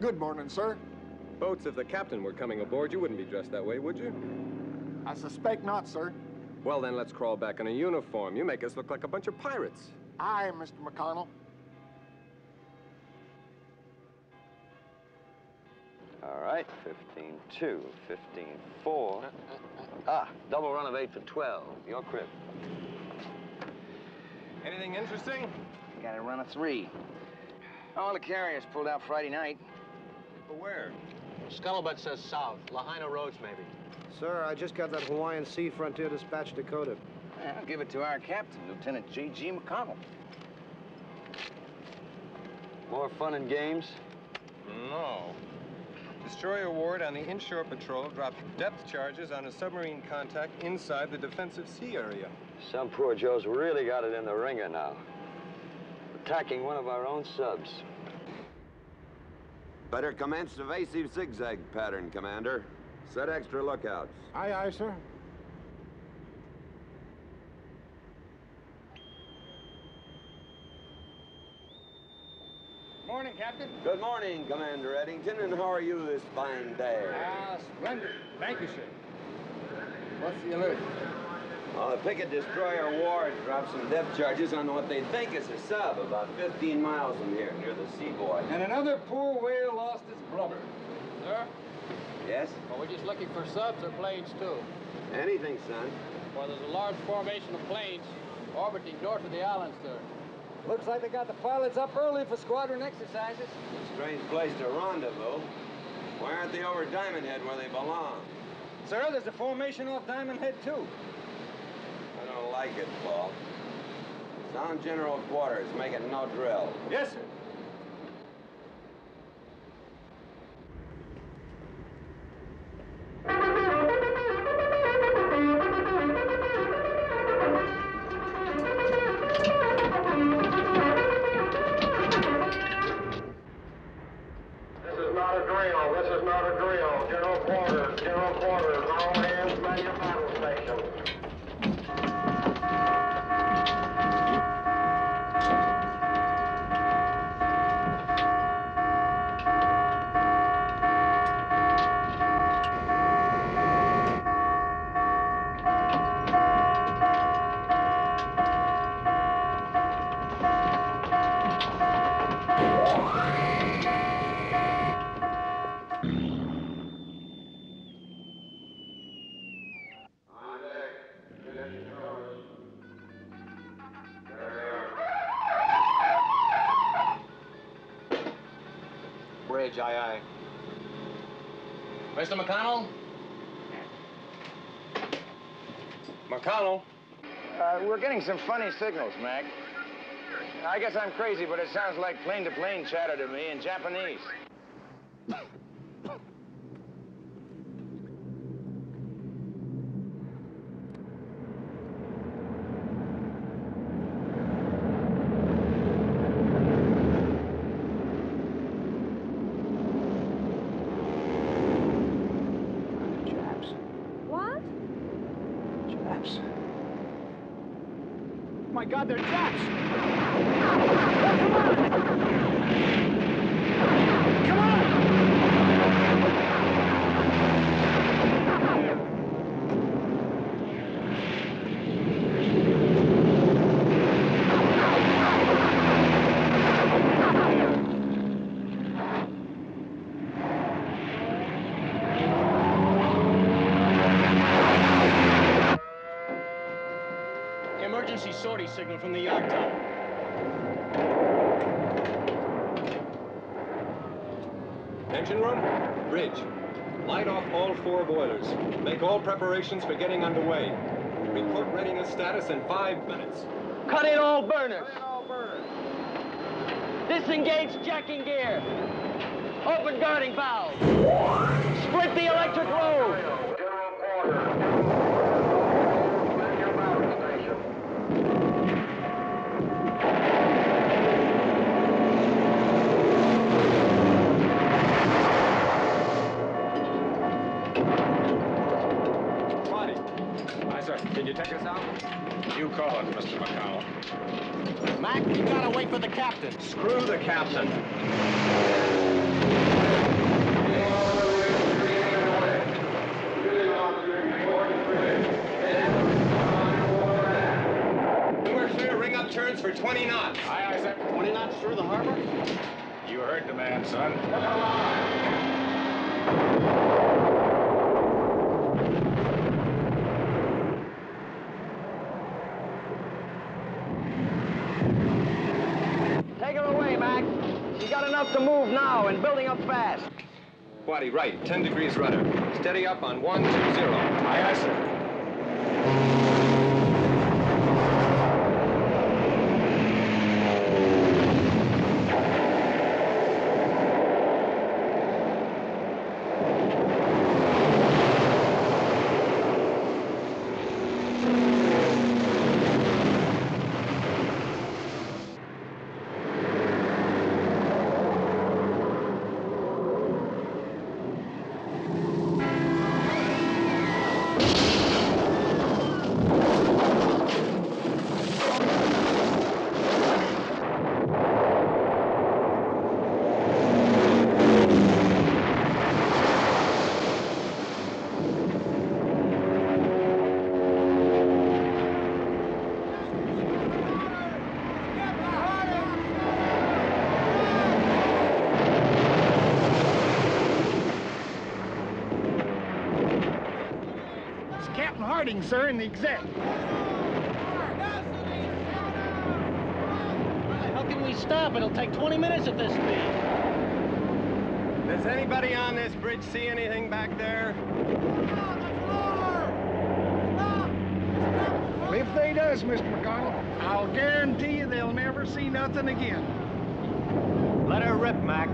Good morning, sir. Boats, if the captain were coming aboard, you wouldn't be dressed that way, would you? I suspect not, sir. Well, then let's crawl back in a uniform. You make us look like a bunch of pirates. Aye, Mr. McConnell. All right, 15-2, 15-4. Ah, double run of 8 for 12. Your crib. Anything interesting? Got a run of 3. All the carriers pulled out Friday night. But where? Scuttlebutt says south. Lahaina Roads, maybe. Sir, I just got that Hawaiian Sea Frontier Dispatch decoded. I'll give it to our captain, Lieutenant J.G. McConnell. More fun and games? No. Destroyer Ward on the inshore patrol dropped depth charges on a submarine contact inside the defensive sea area. Some poor Joe's really got it in the wringer now. Attacking one of our own subs. Better commence evasive zigzag pattern, Commander. Set extra lookouts. Aye, aye, sir. Good morning, Captain. Good morning, Commander Eddington, and how are you this fine day? Ah, splendid. Thank you, sir. What's the alert? Oh, well, the picket destroyer Ward dropped some depth charges on what they think is a sub about 15 miles from here, near the seaboard. And another poor whale lost its blubber. Sir? Yes? Well, we're just looking for subs or planes, too. Anything, son. Well, there's a large formation of planes orbiting north of the island, sir. Looks like they got the pilots up early for squadron exercises. Strange place to rendezvous. Why aren't they over Diamond Head where they belong? Sir, there's a formation off Diamond Head, too. I don't like it, Paul. Sound general quarters, make it no drill. Yes, sir. This is not a drill. This is not a drill. General quarters. General quarters. All hands man your battle aye, aye. Mr. McConnell? McConnell? Uh, we're getting some funny signals, Mac. I guess I'm crazy, but it sounds like plane-to-plane chatter to me in Japanese. Oh my God, they're Japs! Come on! Emergency sortie signal from the yard tower. Engine room? Bridge. Light off all four boilers. Make all preparations for getting underway. Report readiness status in five minutes. Cut in all burners. Disengage jacking gear. Open guarding valves. Split the electric load. You call it, Mr. McConnell. Mac, you gotta wait for the captain. Screw the captain. We're ring up turns for 20 knots. Aye, aye, sir. 20 knots through the harbor? You heard the man, son. Come on. She's got enough to move now and building up fast. Waddy, right, 10 degrees rudder. Steady up on 120. Aye, aye, sir. It's Captain sir, in the exec. How can we stop? It'll take 20 minutes at this speed. Does anybody on this bridge see anything back there? If they does, Mr. McConnell, I'll guarantee you they'll never see nothing again. Let her rip, Mac.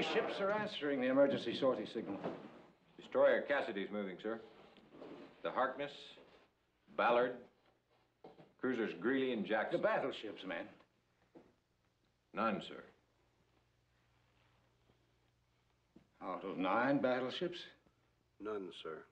How ships are answering the emergency sortie signal? Destroyer Cassidy's moving, sir. The Harkness, Ballard, cruisers Greeley and Jackson. The battleships, man. None, sir. Out of nine battleships? None, sir.